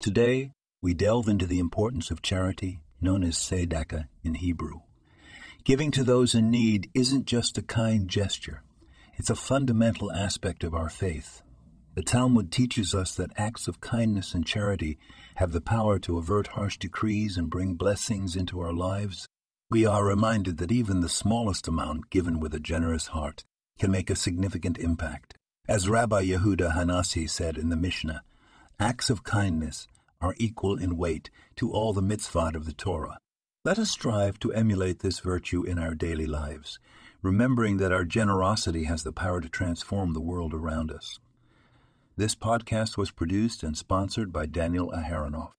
Today, we delve into the importance of charity, known as tzedakah in Hebrew. Giving to those in need isn't just a kind gesture, it's a fundamental aspect of our faith. The Talmud teaches us that acts of kindness and charity have the power to avert harsh decrees and bring blessings into our lives. We are reminded that even the smallest amount given with a generous heart can make a significant impact. As Rabbi Yehuda Hanassi said in the Mishnah, acts of kindness are equal in weight to all the mitzvot of the Torah. Let us strive to emulate this virtue in our daily lives, remembering that our generosity has the power to transform the world around us. This podcast was produced and sponsored by Daniel Aharonoff.